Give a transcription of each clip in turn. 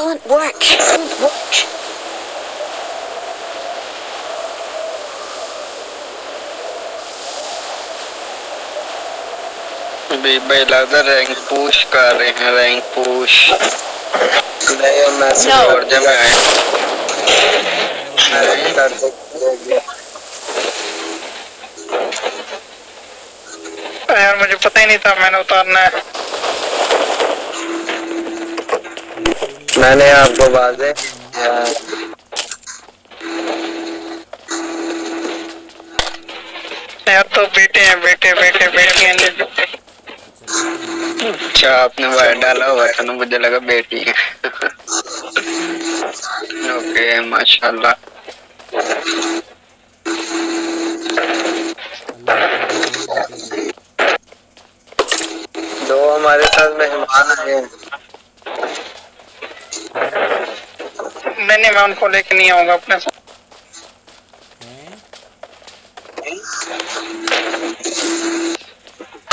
Excellent work. भी भाई लगता रैंक पुश कर रहे हैं रैंक पुश नहीं मैं No. और जब मैं आए मैं कर सकती यार मुझे पता ही नहीं था मैंने उतारना है मैंने आपको वाजे यार तो बेटे हैं बेटे बेटे बेटे हैं अच्छा आपने वायर डाला हुआ था ना मुझे लगा बेटी है। ओके माशाल्लाह। दो हमारे साथ मेहमान आए हैं। नहीं मैं उनको लेके नहीं आऊँगा अपने साथ।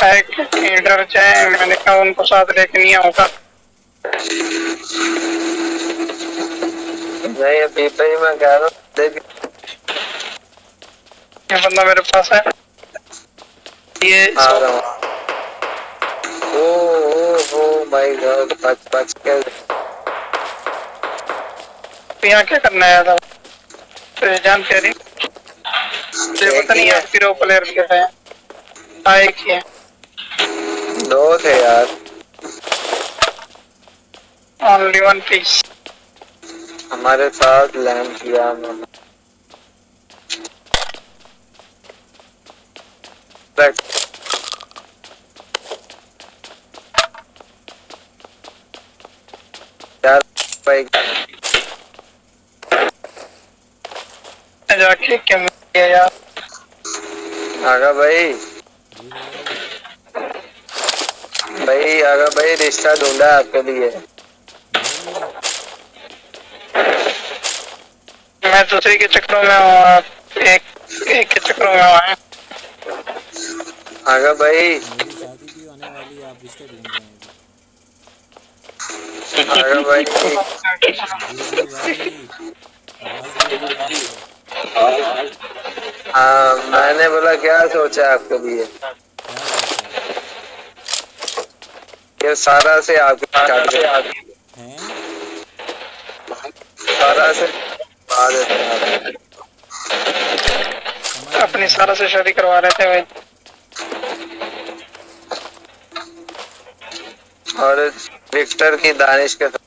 एक जाए मैंने कहा उनको साथ लेके नहीं आऊँगा। नहीं अभी भाई मैं कह रहा हूँ ये बंदा मेरे पास है। ये आ रहा हूँ। ओ ओ ओ माय गॉड बच बच के यहाँ क्या करना आया था तो जान प्यारी मुझे पता नहीं आपकी रो प्लेयर के एक ही है। दो थे यार। ओनली वन पीस हमारे साथ लैंड किया उन्होंने Right. यार भाई क्या यार। आगा भाई। भाई आगा भाई रिश्ता ढूंढा आपके लिए। मैं दूसरे के चक्रों में हूँ एक एक के चक्रों में आए आगा भाई। मेरी शादी भी होने वाली है आप रिश्ते ढूंढ रहे। हैं आगा भाई है। मैंने बोला क्या सोचा है आपके लिए है? ये सारा से आपके स्टार्ट कर सारा से आ देते हैं आप। अपनी सारा से शादी करवा रहे थे भाई और विक्टर की दानिश के साथ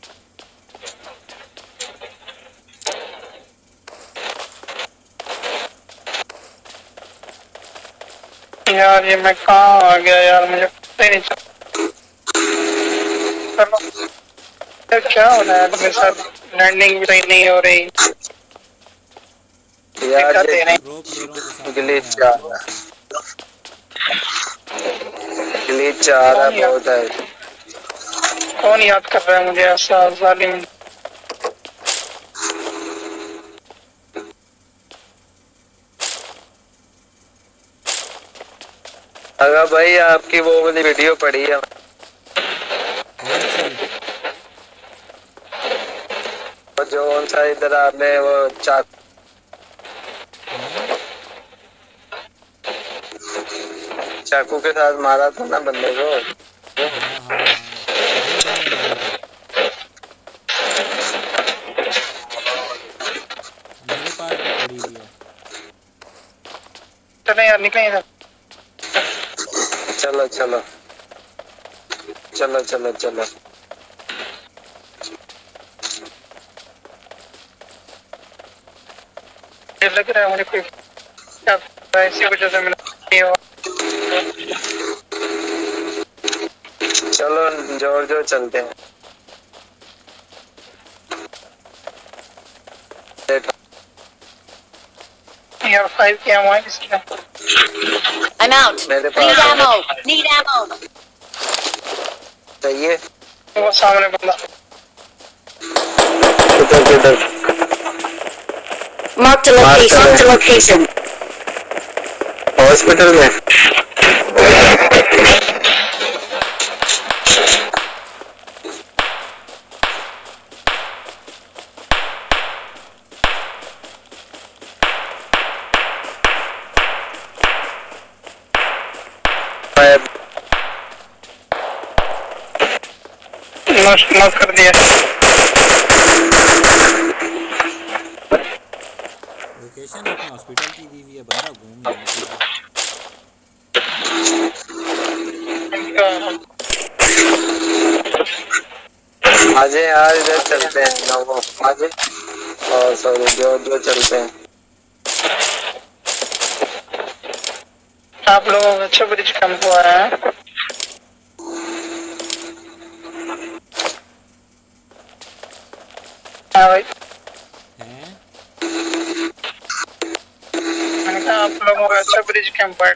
यार ये मैं कहाँ आ गया यार? मुझे पता ही नहीं चला चलो। यार क्या हो रहा है? मेरे साथ लैंडिंग भी सही नहीं हो रही। यार ग्लिच आ रहा है। ग्लिच आ रहा है बहुत है। कौन याद कर रहा है मुझे? ऐसा जालिम अगर भाई आपकी वो वाली वीडियो पड़ी है। जो सा इधर आपने वो चाक चाकू के साथ मारा था ना बंदे को। हाँ हाँ हाँ है। चले यार निकले इधर। चलो चलो। चलो चलो चलो। लग रहा है मुझे कोई इसी वजह से हुआ। चलो ज़ोर ज़ोर चलते हैं। यार फाइव क्या हुआ किसका I'm out. मेरे Need पास है। ammo. Need ammo. सही है वो सामने बंदा किधर किधर Marked a Marked location. a Marked a location. Hospital में Knock knock कर दिया लोकेशन अपने हॉस्पिटल की दी हुई है बंदा घूम रहा है आज यार इधर चलते हैं ना वो आज? और सॉरी जो जो चलते हैं। आप लोगों को अच्छा ब्रिज कम हुआ है। भाई हैं मैंने कहा आप लोगों का अच्छा ब्रिज कैंप है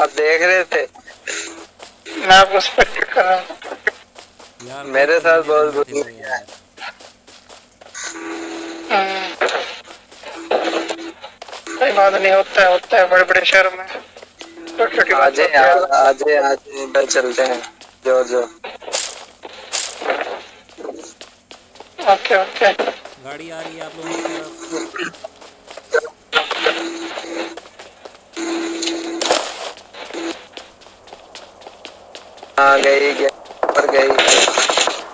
आप देख रहे थे? मैं आपको स्पेक्ट कर रहा हूँ। मेरे साथ बहुत बुरी है। हम्म। कोई बात नहीं होता है होता है बड़े बड़े शहर में। छोटी छोटी बात आज होती यार है आज आज चलते हैं। जो जो ओके ओके गाड़ी आ रही है आप लोगों की तरफ़। आ गई गई पर गई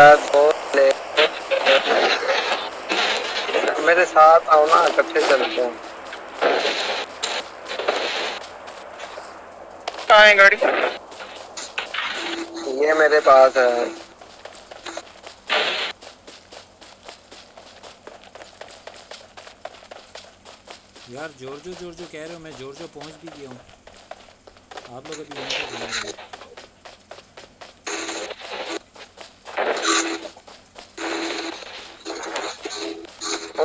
यार, बहुत ले मेरे साथ आओ ना इकट्ठे चलते हैं कहाँ है गाड़ी? ये मेरे पास है। यार जोरजो जोरजो कह रहे हो मैं जोरजो पहुँच भी गया हूँ। आप लोग अभी यहीं पर घूम रहे हो।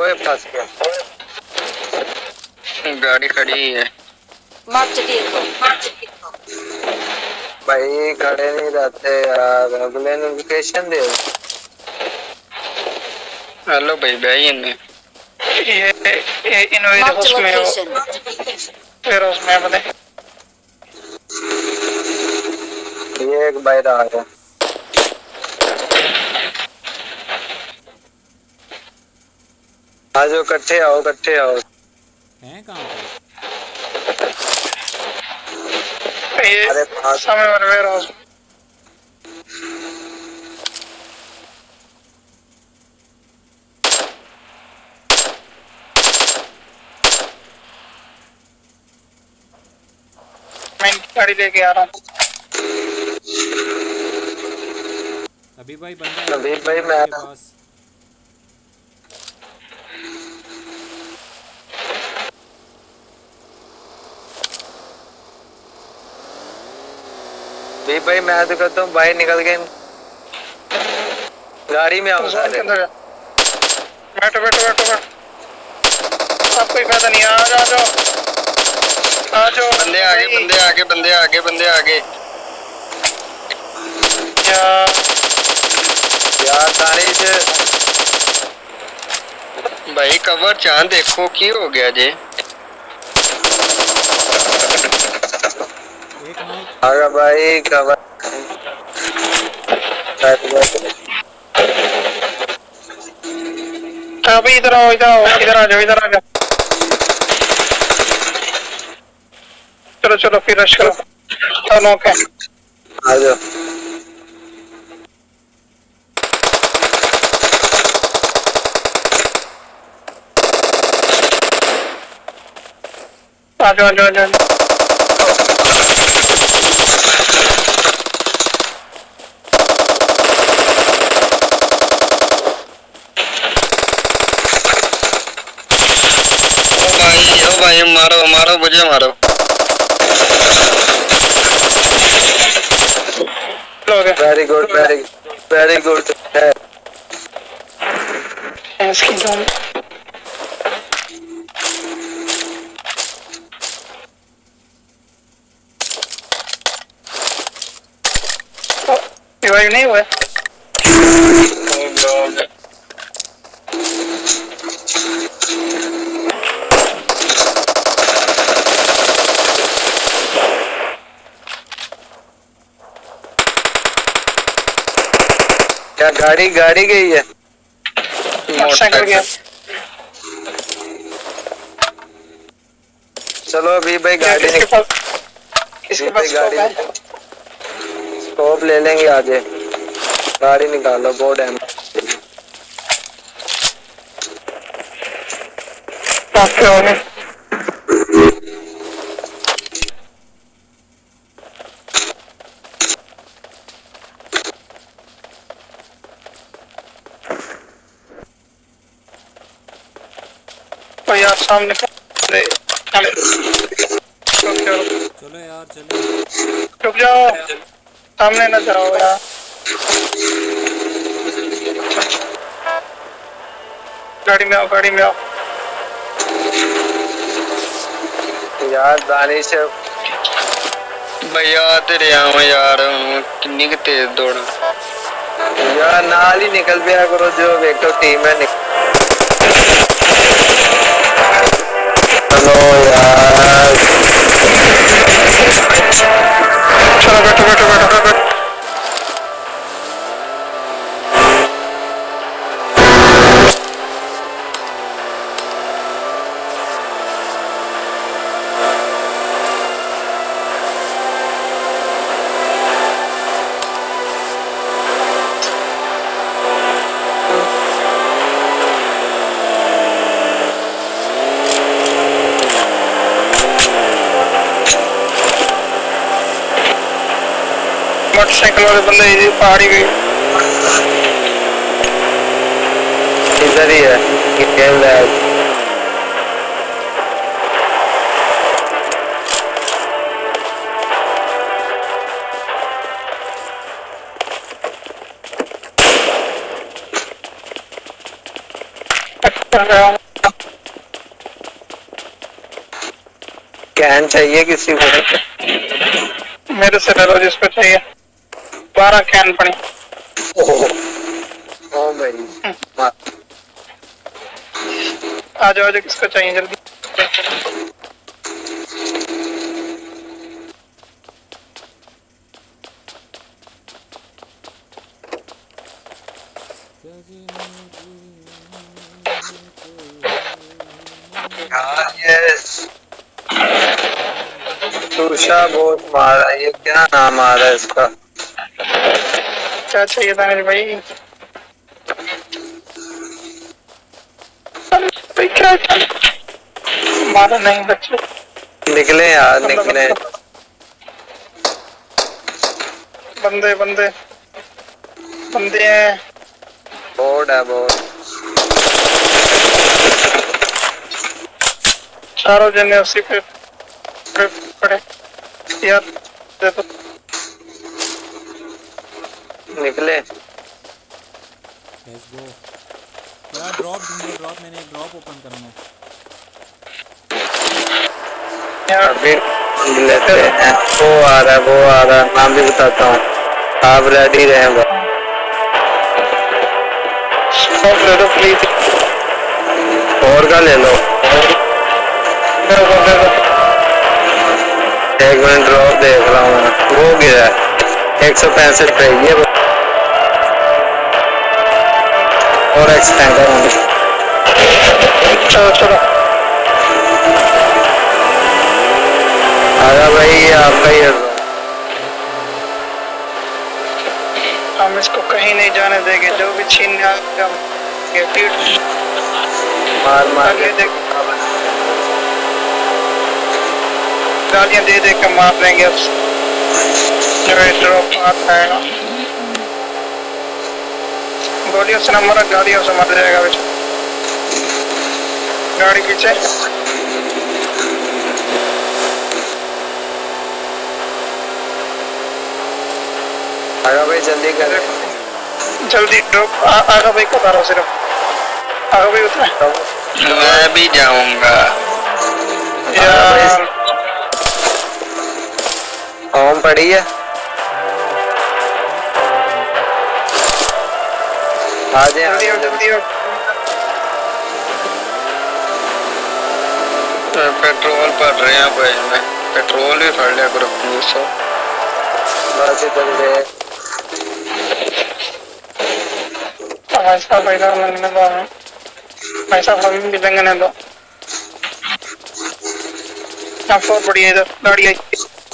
ओए फंस गया। गाड़ी खड़ी है a vehicle. भाई खड़े नहीं रहते यार। अगले नोटिफिकेशन दे। हेलो भाई भाई ने ये ये इन वेयर Marked में हो। location. वेयर हाउस में बने ये एक बाहर आ गया आज इकट्ठे आओ इकट्ठे आओ। हैं कहाँ पर ये अरे पास सामने वाले वेयर हाउस मैं गाड़ी लेके आ रहा हूँ। अभी भाई बंदा अभी भाई मैं- पास। भी भाई मैं तो कहता हूँ भाई निकल गए। गाड़ी में आओ सारे बैठो बैठो बैठो बैठो। अब कोई फ़ायदा नहीं आ जाओ आ जाओ। आ जाओ। बंदे आगे। बंदे आगे बंदे आगे बंदे आगे यार यार सारे से भाई कवर चाँद देखो की हो गया जे। एक नॉक आगा भाई कवर अभी इधर आओ इधर आओ इधर आ जाओ इधर आ जाओ चलो चलो फिर रश करो दोनों ओके आ जाओ आ जाओ आ जाओ आ जाओ ओ भाई ओ भाई मारो मारो मुझे मारो। Very good very very good इसकी जोन नहीं हुआ गाड़ी गाड़ी गई है। मोटरसाइकिल गया। चलो अभी भाई गाड़ी निक- पास किसके पास गाड़ी स्कोप ले लेंगे आज गाड़ी निकालो बहुत डैम ओके ओके सामने अरे, चलो। यार चलो। रुक जाओ। सामने न जाओ यार। गाड़ी में आओ गाड़ी में आओ। यार दानिश भैया तेरे यहाँ यार किन्नी तेज दौड़ा। यार नाल ही निकल पिया करो जो वेक्टो टीम है paranoia. Turn over, turn over, turn over, turn over. बंदे पहाड़ी गई इधर ही है खेल रहा हूँ। कैन चाहिए किसी को मेरे से डरो जिसको चाहिए बारह कैन पड़ी। ओ भाई मा- आ जाओ आ किसको चाहिए जल्दी? ये बहुत मारा, ये क्या नाम आ रहा है इसका? चाहिए था मेरे भाई भाई क्या मारा नहीं बच्चे निकले यार निकले। बंदे। बंदे बंदे। हैं। बोर्ड है बोर्ड। चारों जने उसी पे पड़े। यार दे दो। निकले। लेट्स गो यार ड्रॉप ढूंढो ड्रॉप मैंने एक ड्रॉप ओपन करना है। यार अभी लेते हैं। वो आ रहा है वो आ रहा है। नाम भी बताता हूँ। आप रेडी रहे बस। प्लीज़ और का ले लो। एक मिनट ड्रॉप देख रहा हूँ। वो गिरा एक सौ पैंसठ पे ये। और एक्सटेंडर चलो चलो। आजा भाई आपका ही हम इसको कहीं नहीं जाने देंगे जो भी छीनने आएगा मार मार। आगे देख गालियाँ दे दे के मार देंगे अब। ड्रॉप आता है गोलियों से न गाड़ियों से मर जाएगा बेचारा गाड़ी पीछे आजा भाई जल्दी कर। जल्दी ड्रॉप आगा भाई को उतारो सिर्फ़ आगा भाई उतरा मैं भी जाऊँगा। यार होम पड़ी है? आ जाए आओ पेट्रोल भर रहे हैं भाई मैं पेट्रोल भी फड़ लिया करो पुलिस बस इधर ले। भाई साहब इधर लगने दो हमें। भाई भी लगने दो यहाँ फोर बढ़िया इधर गाड़ी आई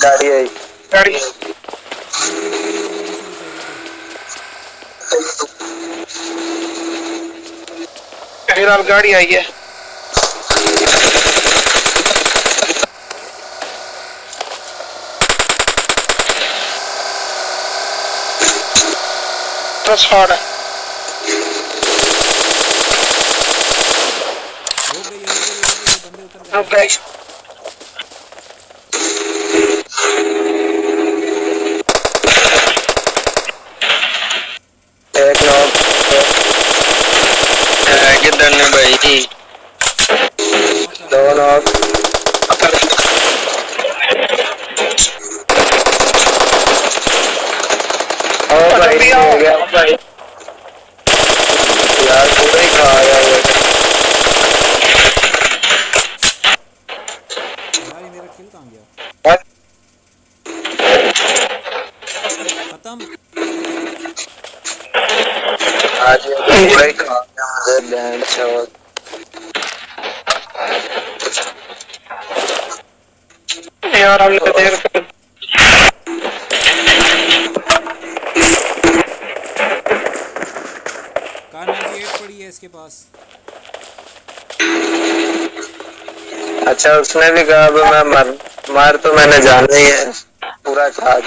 गाड़ी आई। गाड़ी। फ़िलहाल गाड़ी आई है। ट्रस्ट हार्ड है हो हो इसके पास। अच्छा उसने भी कहा मैं मर, मार तो मैंने जाना ही है। पूरा खा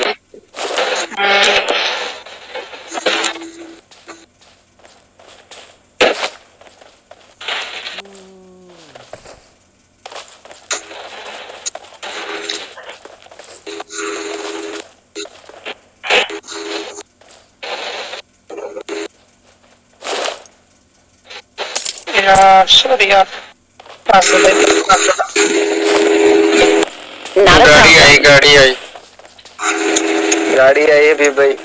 Not a गाड़ी आई गाड़ी आई। गाड़ी आई है भी भाई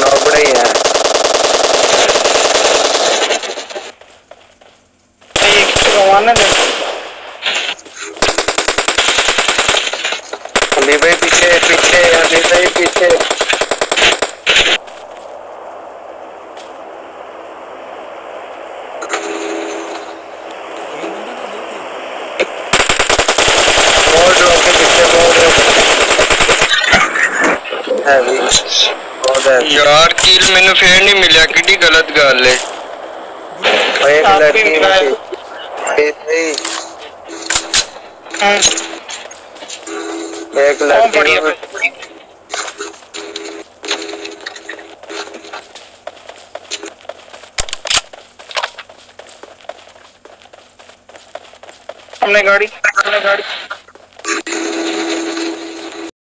नौकड़ी है ने अभी भाई पीछे पीछे अभी भाई पीछे एक बंदा था दो थे मोड़ रोक के पीछे मोड़ रोक यार किल मैंने फिर नहीं मिला कितनी गलत गल है साथ लड़की एक लड़की। हमने गाड़ी हमने गाड़ी